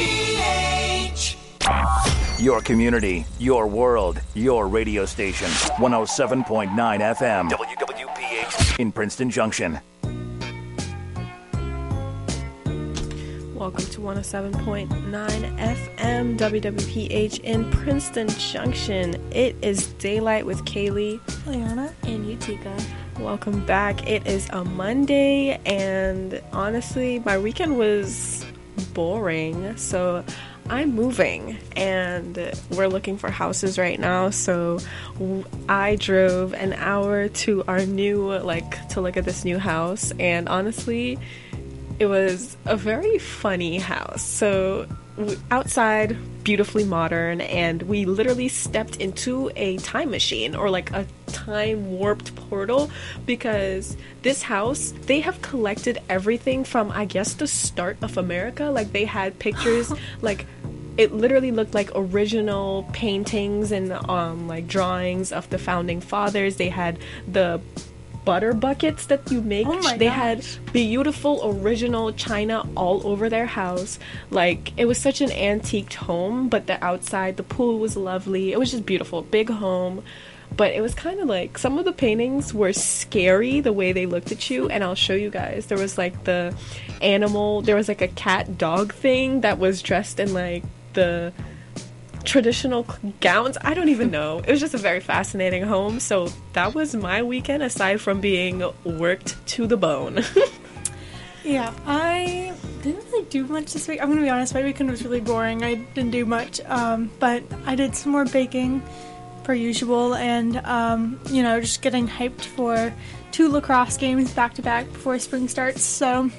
WWPH. Your community, your world, your radio station. 107.9 FM. WWPH in Princeton Junction. Welcome to 107.9 FM WWPH in Princeton Junction. It is daylight with Kaylee. Liana. And Yutikaa. Welcome back. It is a Monday, and honestly, my weekend was boring. So I'm moving, and we're looking for houses right now. So I drove an hour to our new, like, to look at this new house, and honestly, it was a very funny house. So outside, beautifully modern, and we literally stepped into a time machine or like a time warped portal because this house they have collected everything from I guess the start of America. Like they had pictures like it literally looked like original paintings and um like drawings of the founding fathers. They had the butter buckets that you make. Oh they gosh. had beautiful original china all over their house. Like it was such an antiqued home, but the outside, the pool was lovely. It was just beautiful, big home. But it was kind of like some of the paintings were scary the way they looked at you, and I'll show you guys. There was like the animal, there was like a cat dog thing that was dressed in like the traditional gowns. I don't even know. It was just a very fascinating home. So that was my weekend aside from being worked to the bone. Yeah, I didn't really do much this week. I'm gonna be honest, my weekend was really boring. I didn't do much, um, but I did some more baking, per usual, and um, you know, just getting hyped for two lacrosse games back to back before spring starts. So,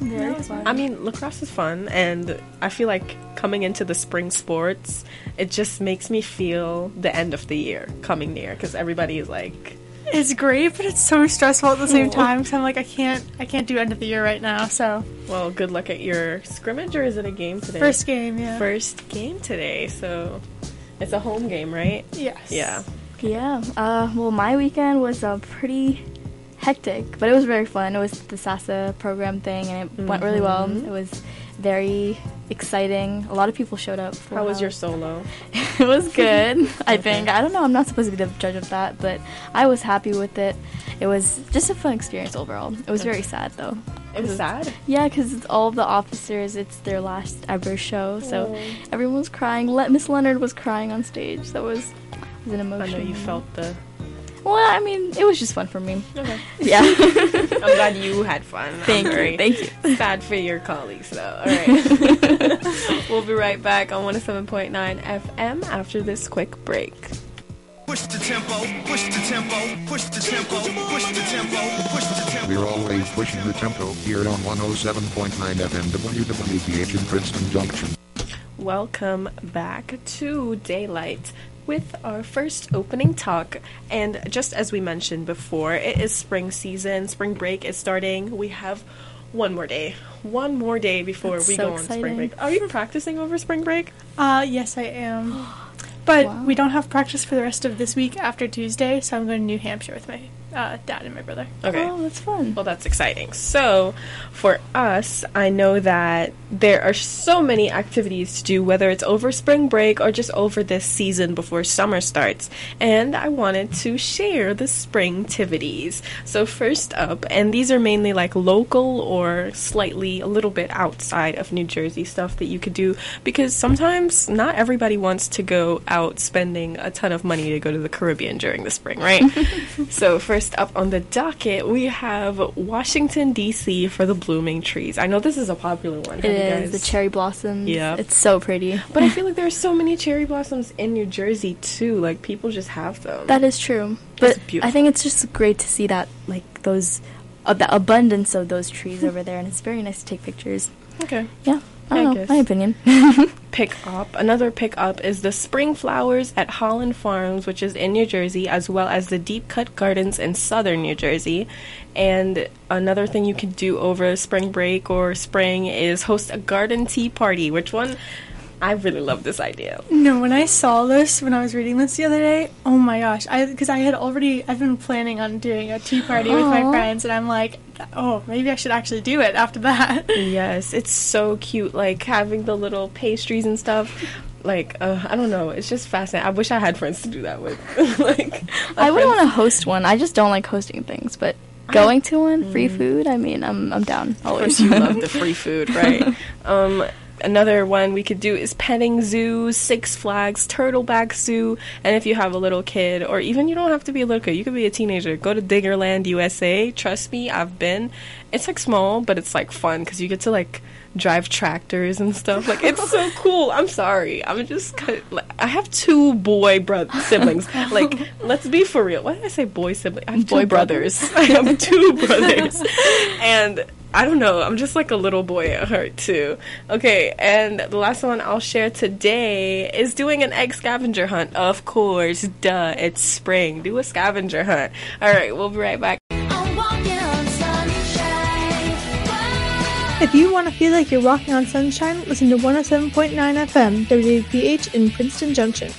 Very was fun. I mean, lacrosse is fun, and I feel like coming into the spring sports, it just makes me feel the end of the year coming near because everybody is like, it's great, but it's so stressful at the same time. So I'm like, I can't, I can't do end of the year right now. So well, good luck at your scrimmage, or is it a game today? first game, yeah, First game today, so it's a home game, right? yes, Yeah. Yeah. Uh, well, my weekend was a pretty hectic, but it was very fun. It was the SASA program thing, and it went really well. Mhm. It was very exciting. A lot of people showed up. for How was your solo? it was good. I think. I don't know. I'm not supposed to be the judge of that, but I was happy with it. It was just a fun experience overall. It was very sad though. It was sad. Yeah, because all the officers, it's their last ever show, so Oh. everyone was crying. Le- Miss Leonard was crying on stage. That was was an emotion. I know you felt the. Well, I mean, it was just fun for me. Okay. Yeah. I'm glad you had fun. Thank I'm you, thank you. Sad for your colleagues, though. All right. we'll be right back on 107.9 FM after this quick break. Push the tempo, push the tempo, push the tempo, push the tempo, push the tempo. We're always pushing the tempo here on 107.9 FM WWPH in Princeton Junction. Welcome back to Daylight with our first opening talk. And just as we mentioned before, it is spring season, spring break is starting. We have one more day. One more day before That's we so go on spring break. Are you practicing over spring break? Uh, yes, I am. But Wow. we don't have practice for the rest of this week after Tuesday, so I'm going to New Hampshire with my uh, dad and my brother. Okay. Oh, that's fun. Well, that's exciting. So, for us, I know that there are so many activities to do, whether it's over spring break or just over this season before summer starts. And I wanted to share the spring activities. So, first up, and these are mainly like local or slightly a little bit outside of New Jersey stuff that you could do because sometimes not everybody wants to go out spending a ton of money to go to the Caribbean during the spring, right? so, first up on the docket, we have Washington, D.C. for the blooming trees. I know this is a popular one. It Have the cherry blossoms. Yeah, It's so pretty. But I feel like there are so many cherry blossoms in New Jersey too. Like people just have them. That is true. But. I think it's just great to see that, like, those, uh, the abundance of those trees over there, and it's very nice to take pictures. okay. Yeah. I I don't know. guess. My opinion. pick up. Another pick up is the spring flowers at Holland Farms, which is in New Jersey, as well as the deep cut gardens in southern New Jersey. And another thing you can do over spring break or spring is host a garden tea party. Which one? I really love this idea. No, when I saw this, when I was reading this the other day, oh my gosh, I because I had already, I've been planning on doing a tea party with my friends, and I'm like, oh, maybe I should actually do it after that. Yes, it's so cute, like having the little pastries and stuff. Like, uh, I don't know, it's just fascinating. I wish I had friends to do that with. like, I would want to host one. I just don't like hosting things, but going to one, free food. I mean, I'm I'm down. Of course, Always. you love the free food, right? um, another one we could do is petting zoo, Six Flags, Turtleback Zoo, and if you have a little kid, or even you don't have to be a little kid, you could be a teenager. Go to Diggerland, USA. Trust me, I've been. It's like small, but it's like fun because you get to like drive tractors and stuff. Like it's so cool. I'm sorry, I'm just kind of, like I have two boy brother siblings. Like let's be for real. Why did I say boy sibling? I have boy brothers. I have two brothers, and I don't know. I'm just like a little boy at heart too. Okay, and the last one I'll share today is doing an egg scavenger hunt. Of course, duh. It's spring. Do a scavenger hunt. All right, we'll be right back. If you want to feel like you're walking on sunshine, listen to 107.9 FM, WPH in Princeton Junction.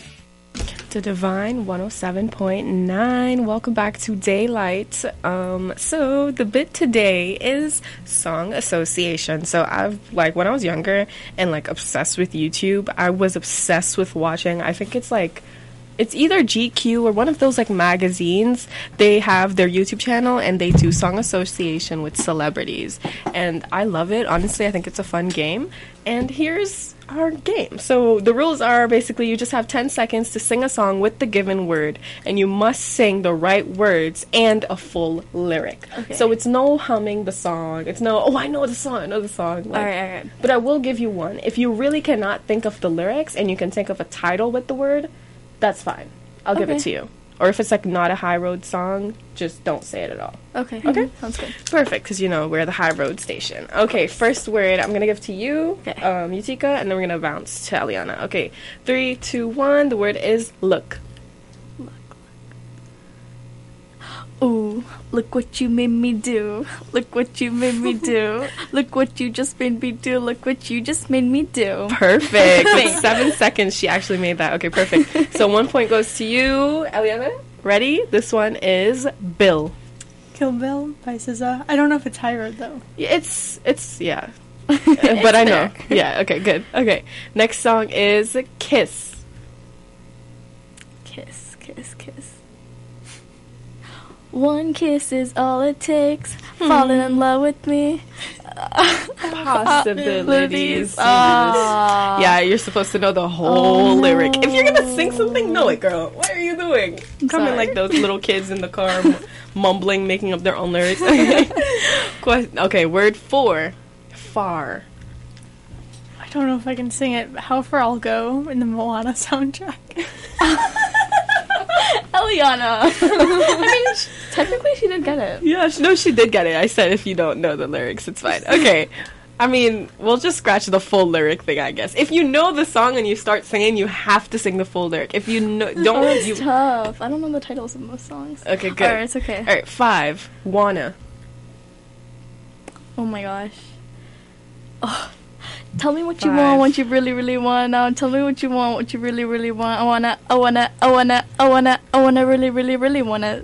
To Divine 107.9. Welcome back to Daylight. Um, so the bit today is song association. So I've like when I was younger and like obsessed with YouTube, I was obsessed with watching. I think it's like it's either GQ or one of those like magazines. They have their YouTube channel and they do song association with celebrities. And I love it. Honestly, I think it's a fun game. And here's our game. So the rules are basically you just have 10 seconds to sing a song with the given word and you must sing the right words and a full lyric. Okay. So it's no humming the song. It's no, oh, I know the song, I know the song. Like, All right, all right. but I will give you one. If you really cannot think of the lyrics and you can think of a title with the word, that's fine. I'll give it to you. Or if it's like not a high road song, just don't say it at all. Okay. Okay. Sounds good. Perfect, because you know we're the high road station. Okay, first word I'm gonna give to you, Okay. um, Yutikaa, and then we're gonna bounce to Eliana. Okay, three, two, one. The word is look. Ooh, look what you made me do. Look what you made me do. Look what you just made me do. Look what you just made me do. Perfect. With seven seconds, she actually made that. Okay, perfect. so one point goes to you, Eliana. Ready? This one is Bill. Kill Bill by SZA. I don't know if it's high road though. It's it's yeah, uh, but I know. Yeah. Okay. Good. Okay. Next song is Kiss. Kiss, kiss, kiss. One kiss is all it takes. Falling in love with me. Possibilities. Ah. Yeah, you're supposed to know the whole lyric. If you're gonna sing something, know it, girl. What are you doing? Coming like those little kids in the car, m- mumbling, making up their own lyrics. Okay, word four, far. I don't know if I can sing it. How far I'll go in the Moana soundtrack. Eliana. I mean, sh- technically she did get it. Yeah, sh- no, she did get it. I said if you don't know the lyrics, it's fine. Okay. I mean, we'll just scratch the full lyric thing, I guess. If you know the song and you start singing, you have to sing the full lyric. If you know, don't, it's you. tough. I don't know the titles of most songs. Okay, good. Alright, it's okay. All right, five. Wanna. Oh my gosh. Oh, tell me what you Five. want, what you really, really want now. Tell me what you want, what you really, really want. I wanna, I wanna, I wanna, I wanna, I wanna, really, really, really wanna.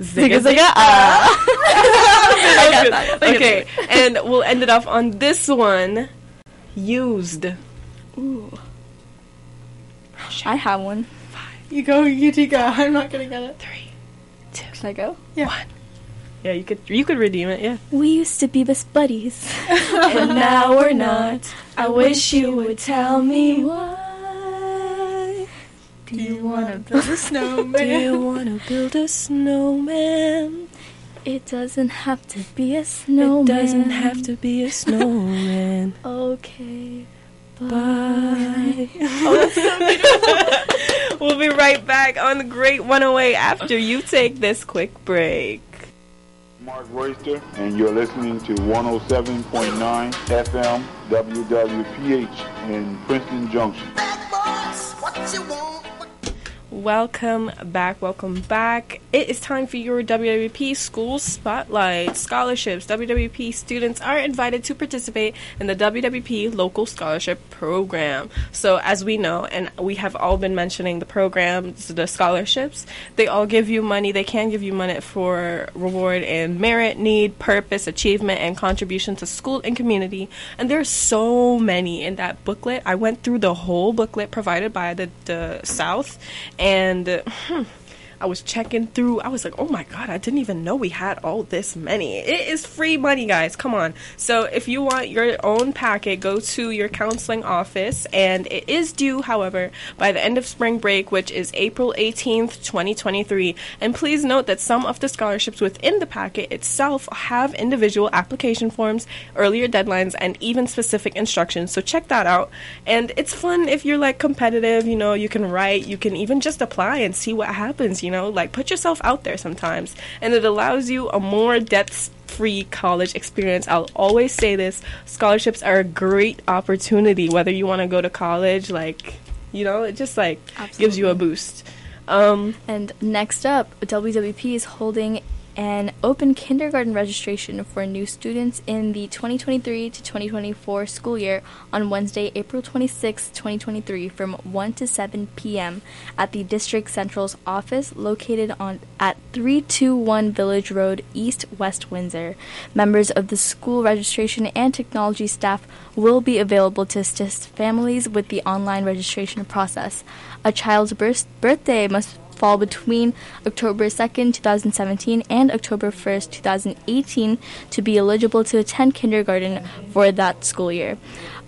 Zigga Zigga, zigga. ah. I got Good. that. I got Okay, and we'll end it off on this one. Used. Ooh. I have one. Five. You go, Yutikaa. I'm not gonna get it. Three. Should I go? Yeah. Yeah, you could you could redeem it. Yeah. We used to be best buddies, and now we're not. I wish you would tell me why. Do you wanna build a snowman? Do you wanna build a snowman? It doesn't have to be a snowman. It doesn't have to be a snowman. Okay. Bye. Oh, we'll be right back on the Great 108 after you take this quick break. Mark Royster, and you're listening to 107.9 FM WWPH in Princeton Junction. Welcome back, welcome back. It is time for your WWP School Spotlight. Scholarships. WWP students are invited to participate in the WWP Local Scholarship Program. So, as we know, and we have all been mentioning the programs, the scholarships, they all give you money. They can give you money for reward and merit, need, purpose, achievement, and contribution to school and community. And there's so many in that booklet. I went through the whole booklet provided by the, the South and uh, hmm, I was checking through. I was like, oh my god, I didn't even know we had all this many. It is free money, guys. Come on. So if you want your own packet, go to your counseling office, and it is due, however, by the end of spring break, which is April 18th, 2023. And please note that some of the scholarships within the packet itself have individual application forms, earlier deadlines, and even specific instructions. So check that out. And it's fun if you're like competitive, you know, you can write, you can even just apply and see what happens you know? Like put yourself out there sometimes. And it allows you a more depth free college experience. I'll always say this scholarships are a great opportunity whether you want to go to college like you know it just like gives you a boost. Um And next up, WWP is holding an open kindergarten registration for new students in the 2023 to 2024 school year on Wednesday, April 26, 2023 from 1 to 7 p.m. at the District Central's office located on at 321 Village Road, East West Windsor. Members of the school registration and technology staff will be available to assist families with the online registration process. A child's birth- birthday must fall between October 2nd, 2017 and October 1st, 2018 to be eligible to attend kindergarten for that school year.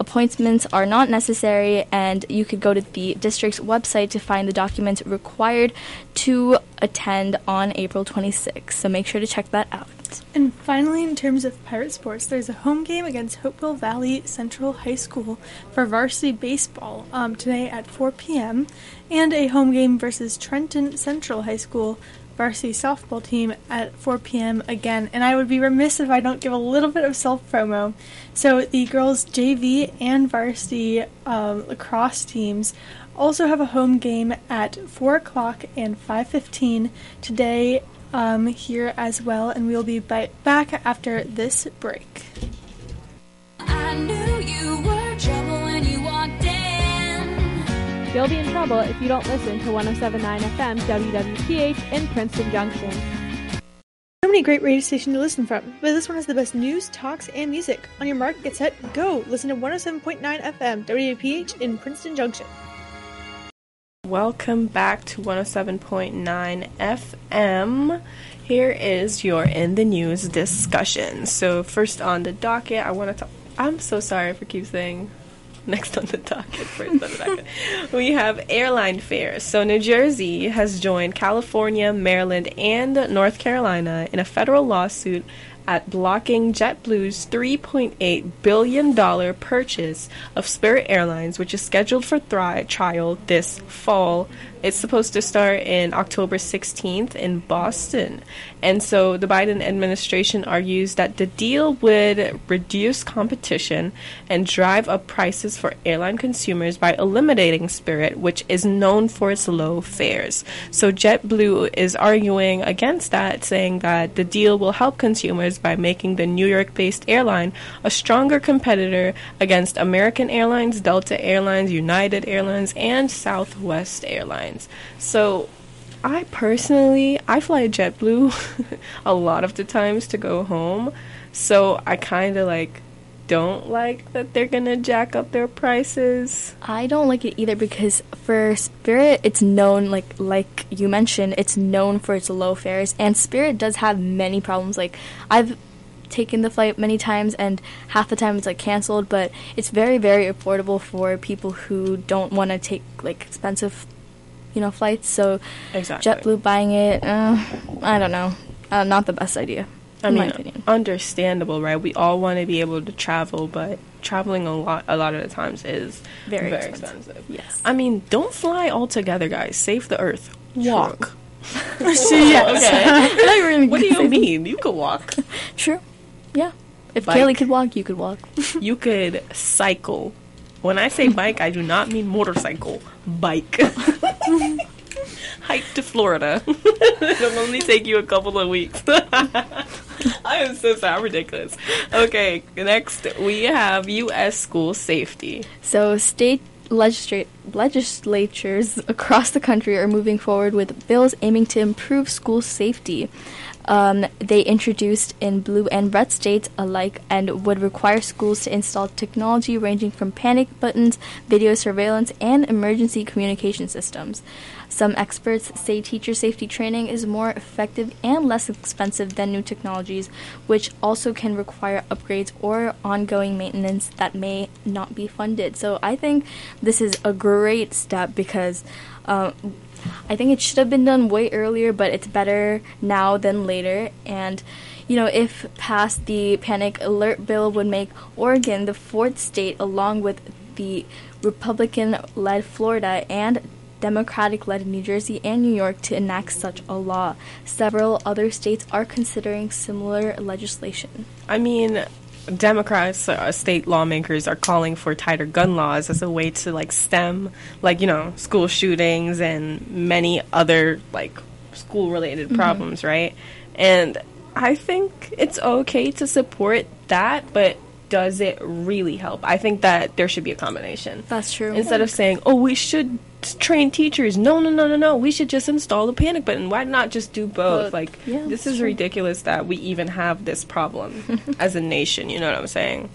Appointments are not necessary and you could go to the district's website to find the documents required to attend on April 26th. So make sure to check that out. And finally, in terms of pirate sports, there's a home game against Hopewell Valley Central High School for varsity baseball um, today at 4 p.m., and a home game versus Trenton Central High School varsity softball team at 4 p.m. again. And I would be remiss if I don't give a little bit of self promo. So the girls' JV and varsity um, lacrosse teams also have a home game at 4 o'clock and 5.15 today um, here as well, and we'll be bi- back after this break. I knew you were trouble when you walked in. You'll be in trouble if you don't listen to 1079 FM WWPH in Princeton Junction. So many great radio stations to listen from, but this one has the best news, talks, and music. On your mark, get set, go! Listen to 107.9 FM WWPH in Princeton Junction. Welcome back to 107.9 FM. Here is your in the news discussion. So, first on the docket, I want to talk. I'm so sorry for keep saying next on the docket. First on the docket. we have airline fares. So, New Jersey has joined California, Maryland, and North Carolina in a federal lawsuit at blocking JetBlue's $3.8 billion purchase of Spirit Airlines, which is scheduled for thri- trial this fall. It's supposed to start in October 16th in Boston. And so the Biden administration argues that the deal would reduce competition and drive up prices for airline consumers by eliminating Spirit, which is known for its low fares. So JetBlue is arguing against that, saying that the deal will help consumers by making the New York based airline a stronger competitor against American Airlines, Delta Airlines, United Airlines, and Southwest Airlines. So I personally I fly JetBlue a lot of the times to go home. So I kind of like don't like that they're to jack up their prices. I don't like it either because for Spirit, it's known like like you mentioned, it's known for its low fares, and Spirit does have many problems. Like I've taken the flight many times, and half the time it's like canceled, but it's very very affordable for people who don't want to take like expensive, you know, flights. So Exactly. JetBlue buying it, uh, I don't know, uh, not the best idea. I in mean, my opinion. understandable, right? We all want to be able to travel, but traveling a lot a lot of the times is Very very, expensive. expensive. Yes. I mean, don't fly altogether, guys. Save the earth. Walk. Thought you were What do you mean? You could walk. True. Yeah. If Bike. Kaylee could walk, you could walk. You could cycle. When I say bike, I do not mean motorcycle. Bike. hike to Florida. It'll only take you a couple of weeks. I am so sorry, ridiculous. Okay, next we have U.S. school safety. So, state legisla- legislatures across the country are moving forward with bills aiming to improve school safety. Um, they introduced in blue and red states alike and would require schools to install technology ranging from panic buttons, video surveillance, and emergency communication systems. Some experts say teacher safety training is more effective and less expensive than new technologies, which also can require upgrades or ongoing maintenance that may not be funded. So I think this is a great step because. Uh, I think it should have been done way earlier, but it's better now than later. And, you know, if passed, the panic alert bill would make Oregon the fourth state, along with the Republican led Florida and Democratic led New Jersey and New York, to enact such a law. Several other states are considering similar legislation. I mean, Democrats, uh, state lawmakers are calling for tighter gun laws as a way to like stem, like you know, school shootings and many other like school-related Mhm. problems, right? And I think it's okay to support that, but does it really help? I think that there should be a combination. That's true. Instead of saying, "Oh, we should train teachers," no, no, no, no, no. We should just install the panic button. Why not just do both? Both. Like, Yeah, this is true. ridiculous that we even have this problem as a nation. You know what I'm saying?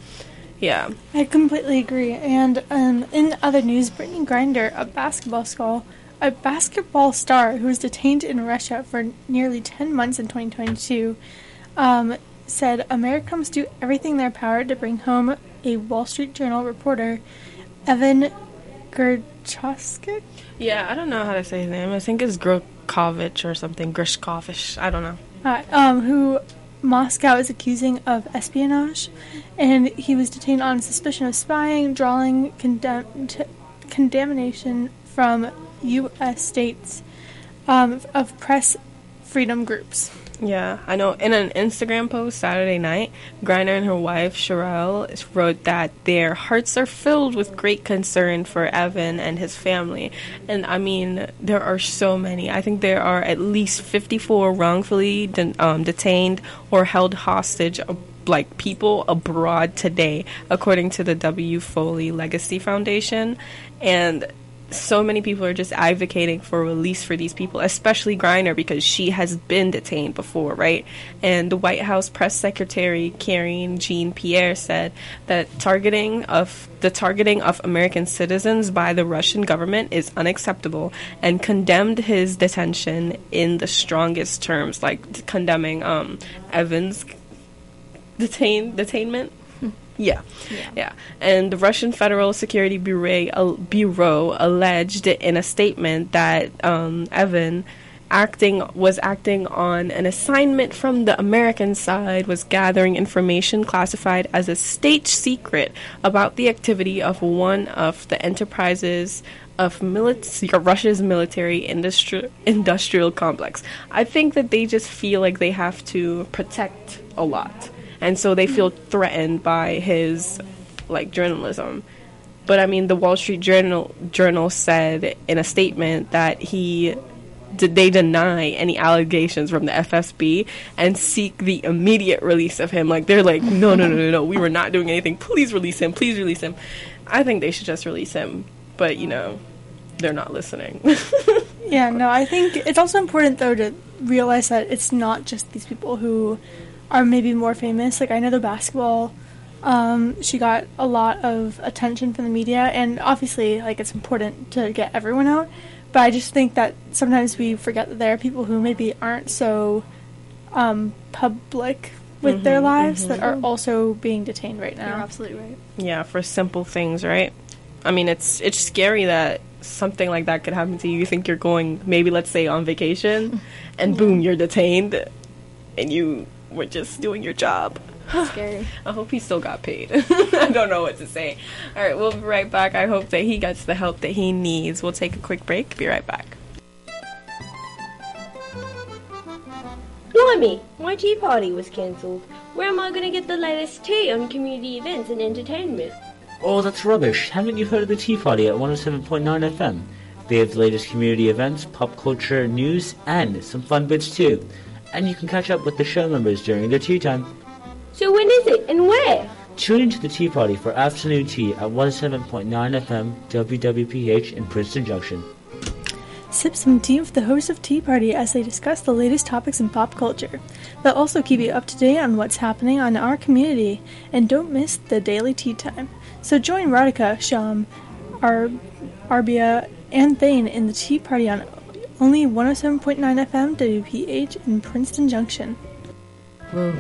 Yeah. I completely agree. And um, in other news, Brittney Griner, a basketball star, a basketball star who was detained in Russia for nearly 10 months in 2022, um, said America must do everything in their power to bring home a Wall Street Journal reporter, Evan Gerchowski. Yeah, I don't know how to say his name. I think it's Grokovich or something. Grishkovich. I don't know. uh, um, who Moscow is accusing of espionage, and he was detained on suspicion of spying, drawing condemn- t- condemnation from U.S. states um, of press freedom groups. Yeah, I know. In an Instagram post Saturday night, Griner and her wife Cherelle wrote that their hearts are filled with great concern for Evan and his family. And I mean, there are so many. I think there are at least 54 wrongfully de- um, detained or held hostage. uh, Like people abroad today, according to the W. Foley Legacy Foundation, and so many people are just advocating for release for these people, especially Griner because she has been detained before, right? And the White House press secretary Karine Jean Pierre said that targeting of the targeting of American citizens by the Russian government is unacceptable and condemned his detention in the strongest terms, like condemning um, Evans' detain detainment. Yeah. yeah, And the Russian Federal Security Bureau, uh, Bureau alleged in a statement that um, Evan acting was acting on an assignment from the American side was gathering information classified as a state secret about the activity of one of the enterprises of milit- Russia's military industri- industrial complex. I think that they just feel like they have to protect a lot and so they feel threatened by his like journalism. But I mean, the Wall Street Journal Journal said in a statement that he did they deny any allegations from the FSB and seek the immediate release of him. Like they're like, no, no, no, no, no, we were not doing anything. Please release him. Please release him. I think they should just release him. But you know, they're not listening. Yeah, no, I think it's also important though to realize that it's not just these people who are maybe more famous. Like I know the basketball, um, she got a lot of attention from the media, and obviously, like it's important to get everyone out. But I just think that sometimes we forget that there are people who maybe aren't so um, public with their Mhm, lives mhm. that are also being detained right now. You're absolutely right. Yeah, for simple things, right? I mean, it's it's scary that something like that could happen to you. You think you're going, maybe let's say on vacation, and boom, you're detained, and you were just doing your job. Scary. I hope he still got paid. I don't know what to say. All right, we'll be right back. I hope that he gets the help that he needs. We'll take a quick break. Be right back. Blimey, my tea party was cancelled. Where am I going to get the latest tea on community events and entertainment? Oh, that's rubbish. Haven't you heard of the Tea Party at 107.9 FM? They have the latest community events, pop culture, news, and some fun bits too. And you can catch up with the show members during their tea time. So when is it and where? Tune into the Tea Party for afternoon tea at 107.9 FM WWPH in Princeton Junction. Sip some tea with the hosts of Tea Party as they discuss the latest topics in pop culture. They'll also keep you up to date on what's happening on our community, and don't miss the daily tea time. So join Radhika, Sham, Ar- Arbia, and Thane in the Tea Party on only 107.9 FM WPH in Princeton Junction. Whoa,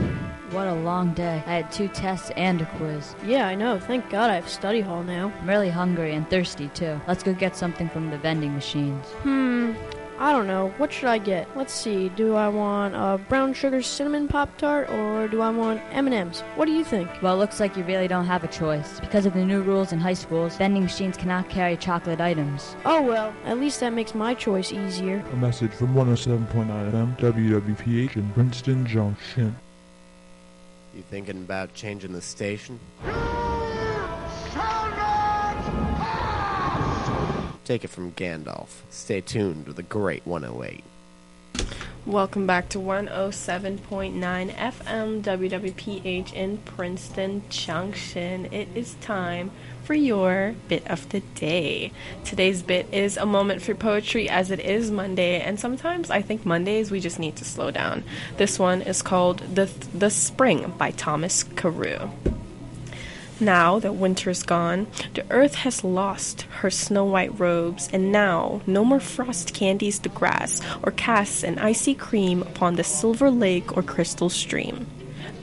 what a long day. I had two tests and a quiz. Yeah, I know. Thank God I have study hall now. I'm really hungry and thirsty too. Let's go get something from the vending machines. Hmm. I don't know. What should I get? Let's see. Do I want a brown sugar cinnamon pop tart or do I want M&Ms? What do you think? Well, it looks like you really don't have a choice. Because of the new rules in high schools, vending machines cannot carry chocolate items. Oh well, at least that makes my choice easier. A message from 107.9 FM WWPH in Princeton Junction. You thinking about changing the station? Take it from Gandalf. Stay tuned with the great 108. Welcome back to 107.9 FM WWPH in Princeton Junction. It is time for your bit of the day. Today's bit is a moment for poetry as it is Monday, and sometimes I think Mondays we just need to slow down. This one is called The, the Spring by Thomas Carew. Now that winter's gone, the earth has lost her snow white robes, and now no more frost candies the grass or casts an icy cream upon the silver lake or crystal stream.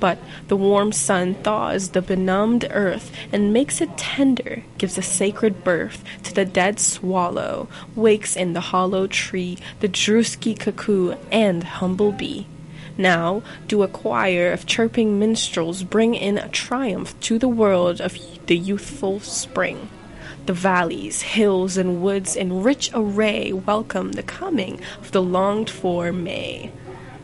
But the warm sun thaws the benumbed earth and makes it tender, gives a sacred birth to the dead swallow, wakes in the hollow tree the drusky cuckoo and humble bee. Now do a choir of chirping minstrels bring in a triumph to the world of the youthful spring. The valleys, hills, and woods in rich array welcome the coming of the longed for May.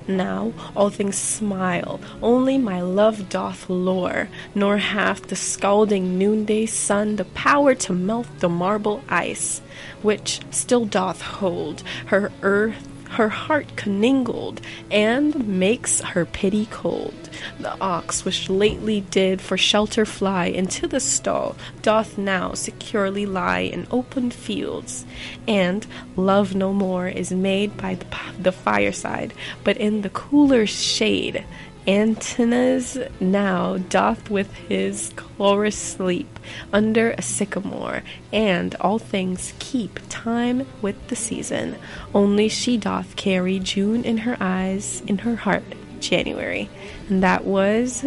Now all things smile, only my love doth lure, nor hath the scalding noonday sun the power to melt the marble ice, which still doth hold her earth her heart conningled, and makes her pity cold. The ox which lately did for shelter fly into the stall doth now securely lie in open fields, and love no more is made by the, the fireside, but in the cooler shade. Antinous now doth with his chloris sleep under a sycamore, and all things keep time with the season. Only she doth carry June in her eyes, in her heart, January. And that was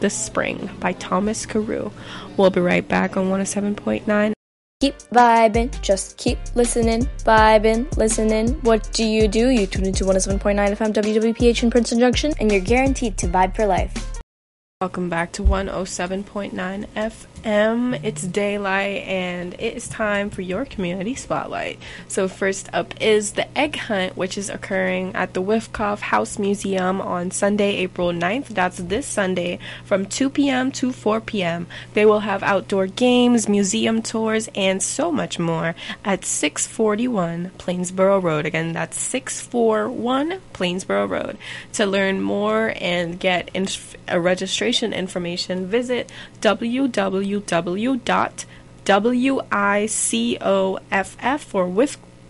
The Spring by Thomas Carew. We'll be right back on 107.9. Keep vibing, just keep listening, vibing, listening. What do you do? You tune into 107.9 FM WWPH in Princeton Junction, and you're guaranteed to vibe for life. Welcome back to 107.9 FM. It's daylight and it is time for your community spotlight. So, first up is the Egg Hunt, which is occurring at the Wicoff House Museum on Sunday, April 9th. That's this Sunday from 2 p.m. to 4 p.m. They will have outdoor games, museum tours, and so much more at 641 Plainsboro Road. Again, that's 641 Plainsboro Road. To learn more and get inf- a registration information, visit www.wicoff or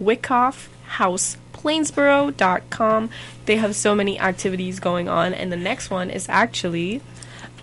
Wickoff House Plainsboro.com. They have so many activities going on, and the next one is actually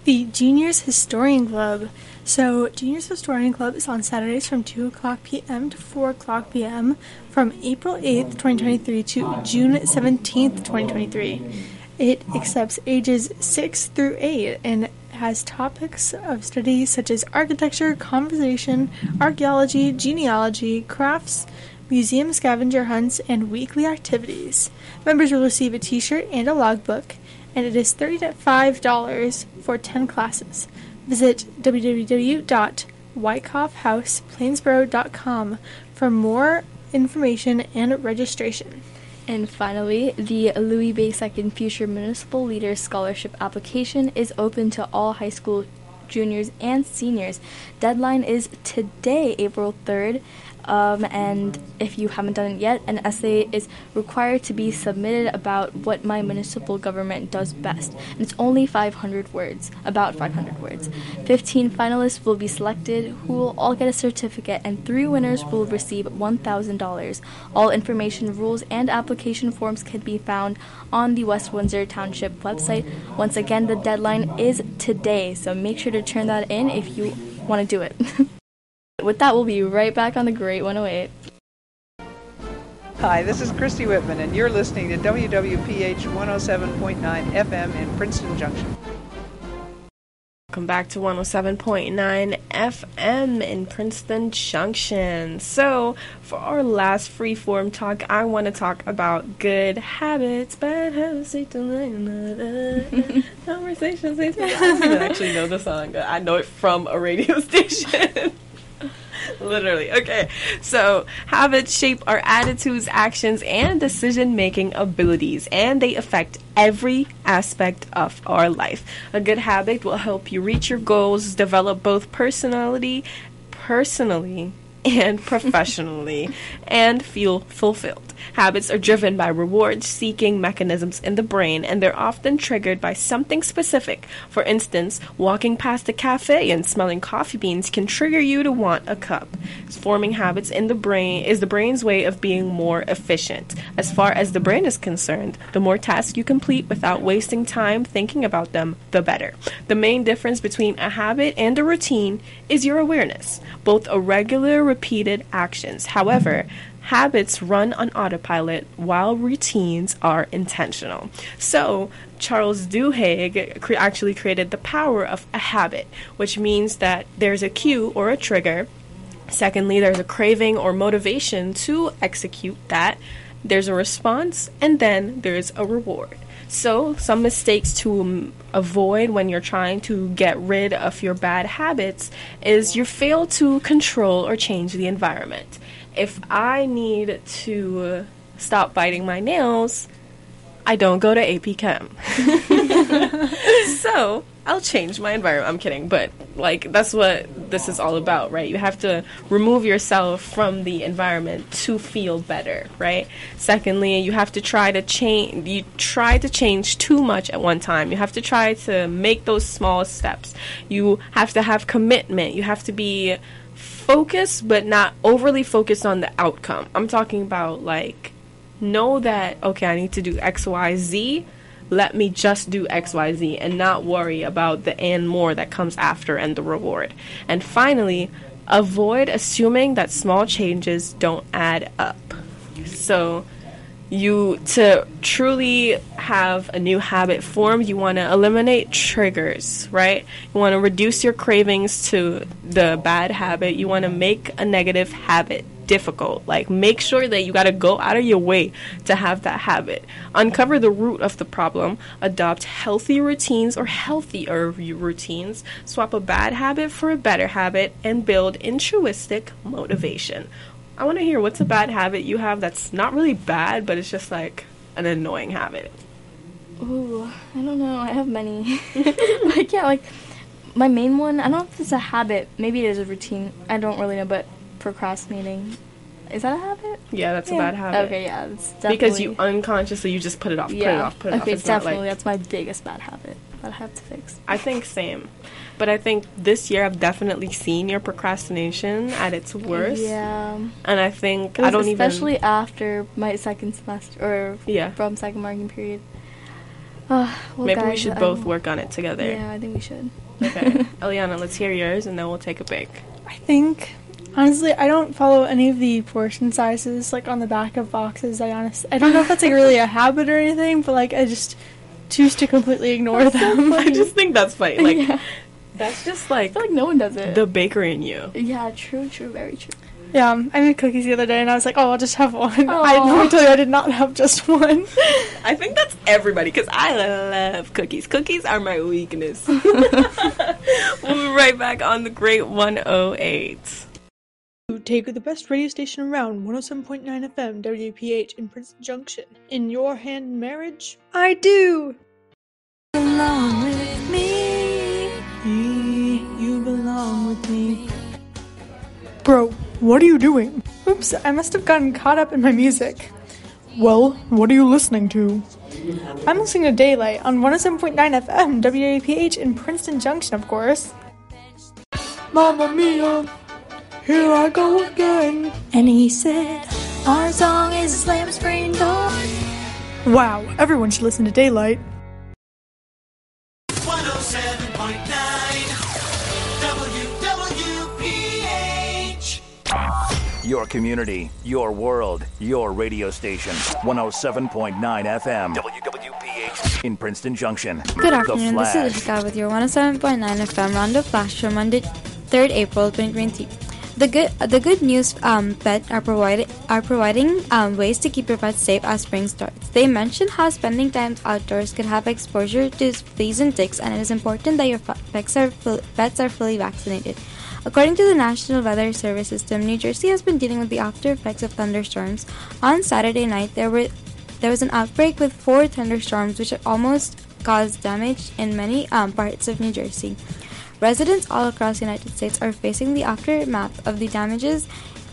the Juniors Historian Club. So, Juniors Historian Club is on Saturdays from 2 o'clock p.m. to 4 o'clock p.m. from April 8th, 2023 to June 17th, 2023. It accepts ages 6 through 8 and has topics of study such as architecture, conversation, archaeology, genealogy, crafts, museum scavenger hunts, and weekly activities. Members will receive a t shirt and a logbook, and it is $35 for 10 classes. Visit www.wyckoffhouseplainsboro.com for more information and registration. And finally, the Louis Bay Second Future Municipal Leaders Scholarship application is open to all high school juniors and seniors. Deadline is today, April 3rd. Um, and if you haven't done it yet, an essay is required to be submitted about what my municipal government does best. And it's only 500 words, about 500 words. 15 finalists will be selected, who will all get a certificate, and three winners will receive $1,000. All information, rules, and application forms can be found on the West Windsor Township website. Once again, the deadline is today, so make sure to turn that in if you want to do it. With that, we'll be right back on the Great 108. Hi, this is Christy Whitman, and you're listening to WWPH 107.9 FM in Princeton Junction. Welcome back to 107.9 FM in Princeton Junction. So, for our last freeform talk, I want to talk about good habits, bad habits, conversations. I don't even actually know the song. I know it from a radio station. Literally. Okay. So, habits shape our attitudes, actions, and decision making abilities, and they affect every aspect of our life. A good habit will help you reach your goals, develop both personality, personally, and professionally, and feel fulfilled. Habits are driven by reward seeking mechanisms in the brain, and they're often triggered by something specific. For instance, walking past a cafe and smelling coffee beans can trigger you to want a cup. Forming habits in the brain is the brain's way of being more efficient. As far as the brain is concerned, the more tasks you complete without wasting time thinking about them, the better. The main difference between a habit and a routine is your awareness, both are regular repeated actions. However, habits run on autopilot while routines are intentional. So, Charles Duhigg cre- actually created the power of a habit, which means that there's a cue or a trigger. Secondly, there's a craving or motivation to execute that. There's a response, and then there's a reward. So, some mistakes to um, avoid when you're trying to get rid of your bad habits is you fail to control or change the environment. If I need to stop biting my nails, I don't go to AP Chem. so, I'll change my environment. I'm kidding, but like that's what this is all about, right? You have to remove yourself from the environment to feel better, right? Secondly, you have to try to change you try to change too much at one time. You have to try to make those small steps. You have to have commitment. You have to be focused but not overly focused on the outcome. I'm talking about like know that okay, I need to do XYZ let me just do XYZ and not worry about the and more that comes after and the reward. And finally, avoid assuming that small changes don't add up. So, you to truly have a new habit formed, you want to eliminate triggers, right? You want to reduce your cravings to the bad habit. You want to make a negative habit difficult. Like, make sure that you got to go out of your way to have that habit. Uncover the root of the problem, adopt healthy routines or healthier routines, swap a bad habit for a better habit, and build intrinsic motivation. I want to hear what's a bad habit you have that's not really bad, but it's just like an annoying habit. Ooh, I don't know. I have many. like, yeah, like, my main one, I don't know if it's a habit. Maybe it is a routine. I don't really know, but procrastinating. Is that a habit? Yeah, that's Yeah. a bad habit. Okay, yeah, it's definitely Because you unconsciously you just put it off, put it yeah. off, put it okay, off. It's not definitely like that's my biggest bad habit that I have to fix. I think same. But I think this year I've definitely seen your procrastination at its worst. Yeah. And I think I don't especially even after my second semester or Yeah. from second marking period. Uh, well, maybe we guys, should both work on it together. Yeah, I think we should. Okay. Eliana, let's hear yours and then we'll take a break. I think honestly, I don't follow any of the portion sizes like on the back of boxes. I honest, I don't know if that's like really a habit or anything, but like I just choose to completely ignore them. I just think that's funny. Like Yeah. That's just like I feel like no one does it. the baker in you. yeah, true, true, very true. yeah, I made cookies the other day, and I was like, oh, I'll just have one. I let me tell you, I did not have just one. I think that's everybody because I love cookies. Cookies are my weakness. we'll be right back on the Great 108. To Take the best radio station around 107.9 FM WPH in Princeton Junction. In your hand marriage? I do! Belong Bro, what are you doing? Oops, I must have gotten caught up in my music. Well, what are you listening to? I'm listening to Daylight on 107.9 FM, WAPH in Princeton Junction, of course. Mamma mia, here I go again. And he said, Our song is a slam screen door. Wow, everyone should listen to Daylight. Your community, your world, your radio station. 107.9 FM. WWPH in Princeton Junction. Good afternoon. This is Ishika with your 107.9 FM Roundup Flash for Monday, 3rd April 2020. The good the good news um, pet are provided are providing um, ways to keep your pet safe as spring starts. They mention how spending time outdoors could have exposure to fleas and ticks, and it is important that your pets are pets are fully vaccinated. According to the National Weather Service System, New Jersey has been dealing with the after effects of thunderstorms. On Saturday night, there were there was an outbreak with four thunderstorms, which almost caused damage in many um, parts of New Jersey. Residents all across the United States are facing the aftermath of the damages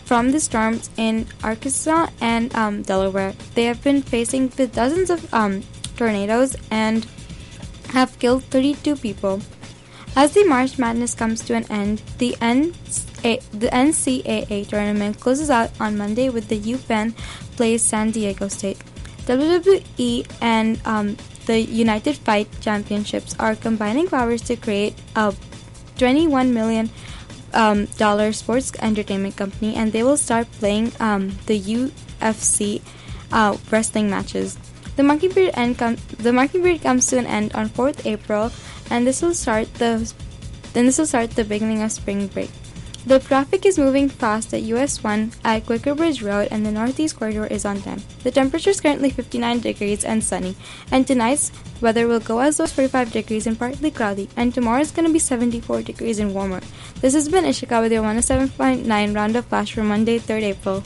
from the storms in Arkansas and um, Delaware. They have been facing the dozens of um, tornadoes and have killed 32 people. As the March Madness comes to an end, the, NCAA, tournament closes out on Monday with the UConn plays San Diego State. WWE and um, the United Fight Championships are combining powers to create a 21 million um, dollar sports entertainment company, and they will start playing um, the UFC uh, wrestling matches. The period end com- the marking period comes to an end on 4th April, and this will start the then this will start the beginning of spring break. The traffic is moving fast at US 1 at Quaker Bridge Road, and the Northeast Corridor is on time. The temperature is currently 59 degrees and sunny, and tonight's weather will go as low as 45 degrees and partly cloudy, and tomorrow is going to be 74 degrees and warmer. This has been Ishika with your 107.9 Roundup Flash for Monday, 3rd April.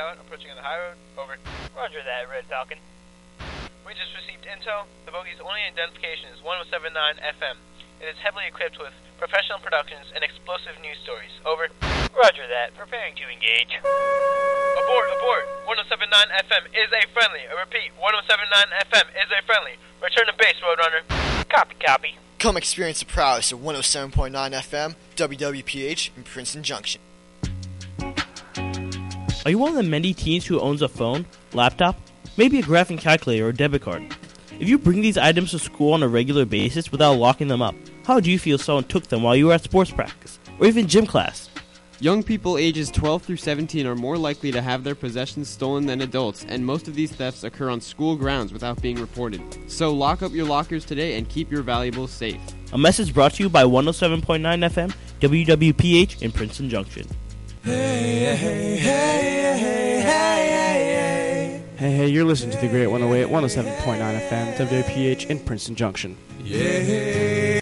Out, approaching on the high road. Over. Roger that, Red Falcon. We just received intel. The bogey's only identification is 1079 FM. It is heavily equipped with professional productions and explosive news stories. Over. Roger that. Preparing to engage. Abort, abort. 1079 FM is a friendly. I repeat, 1079 FM is a friendly. Return to base, Roadrunner. Copy, copy. Come experience the prowess of 107.9 FM, WWPH in Princeton Junction. Are you one of the many teens who owns a phone, laptop, maybe a graphing calculator or debit card? If you bring these items to school on a regular basis without locking them up, how do you feel someone took them while you were at sports practice or even gym class? Young people ages 12 through 17 are more likely to have their possessions stolen than adults, and most of these thefts occur on school grounds without being reported. So lock up your lockers today and keep your valuables safe. A message brought to you by 107.9 FM WWPH in Princeton Junction. Hey, hey, hey, hey, hey, hey, Hey, hey, you're listening to the Great 108 107.9 FM, WPH in Princeton Junction. hey.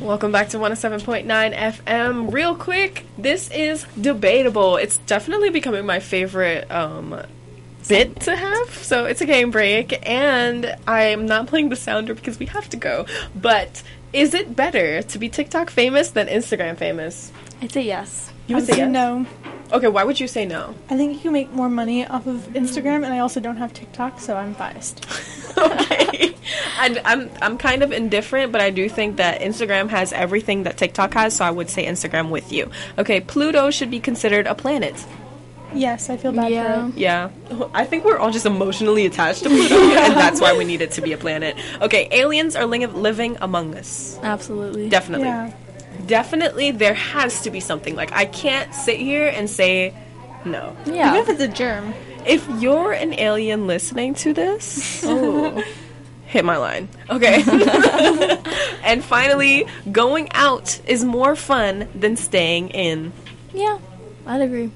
Welcome back to 107.9 FM. Real quick, this is debatable. It's definitely becoming my favorite um, bit to have. So it's a game break, and I'm not playing the sounder because we have to go. But is it better to be TikTok famous than Instagram famous? I'd say yes. You would I'd say say yes? no. Okay, why would you say no? I think you can make more money off of Instagram, and I also don't have TikTok, so I'm biased. And I'm I'm kind of indifferent, but I do think that Instagram has everything that TikTok has, so I would say Instagram with you. Okay, Pluto should be considered a planet. Yes, I feel bad Yeah. for him. Yeah, I think we're all just emotionally attached to Pluto, and that's why we need it to be a planet. Okay, aliens are ling- living among us. Absolutely. Definitely. Yeah. Definitely, there has to be something. Like, I can't sit here and say no. Yeah. Even if it's a germ. If you're an alien listening to this, oh, hit my line. Okay. and finally, going out is more fun than staying in. Yeah, I'd agree.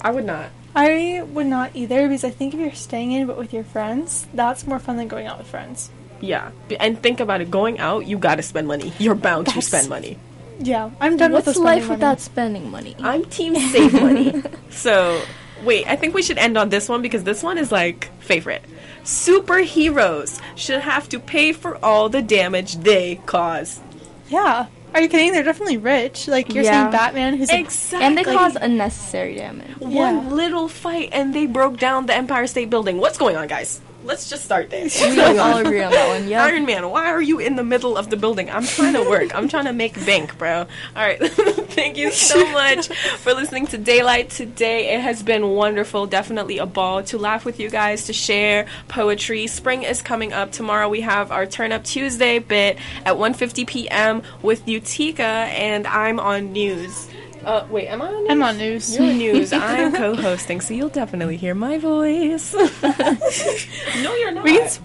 I would not. I would not either because I think if you're staying in but with your friends, that's more fun than going out with friends. Yeah. And think about it going out, you gotta spend money. You're bound to spend money. Yeah, I'm done What's with the life money. without spending money? I'm team save money. so, wait, I think we should end on this one because this one is like favorite. Superheroes should have to pay for all the damage they cause. Yeah. Are you kidding? They're definitely rich. Like you're Yeah. saying, Batman, who's a- Exactly. And they cause unnecessary damage. One little fight and they broke down the Empire State Building. What's going on, guys? Let's just start there. We all agree on that one, yeah. Iron Man, why are you in the middle of the building? I'm trying to work. I'm trying to make bank, bro. All right. Thank you so much for listening to Daylight today. It has been wonderful. Definitely a ball to laugh with you guys, to share poetry. Spring is coming up. Tomorrow we have our Turn Up Tuesday bit at 1.50 p.m. with Yutikaa, and I'm on news. Uh, wait, am I on news? I'm on news. You're on news. I'm co-hosting, so you'll definitely hear my voice. no, you're not. We can, s-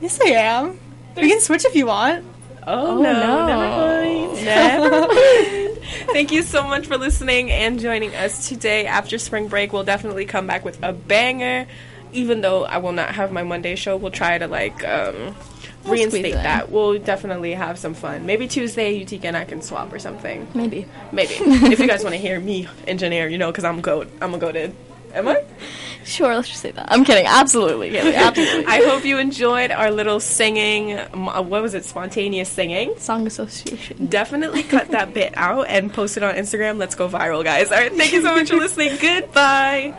yes, I am. We can switch if you want. Oh, Oh, no, no. never mind. Never mind. Thank you so much for listening and joining us today. After spring break, we'll definitely come back with a banger. Even though I will not have my Monday show, we'll try to like um, We'll reinstate that. We'll definitely have some fun. Maybe Tuesday, Yutikaa and I can swap or something. Maybe. Maybe. if you guys want to hear me engineer, you know, because I'm goat. I'm a goated. Am I? Sure, let's just say that. I'm kidding. Absolutely kidding. Absolutely. I hope you enjoyed our little singing. uh, What was it? Spontaneous singing. Song association. Definitely cut that bit out and post it on Instagram. Let's go viral, guys. All right. Thank you so much for listening. Goodbye.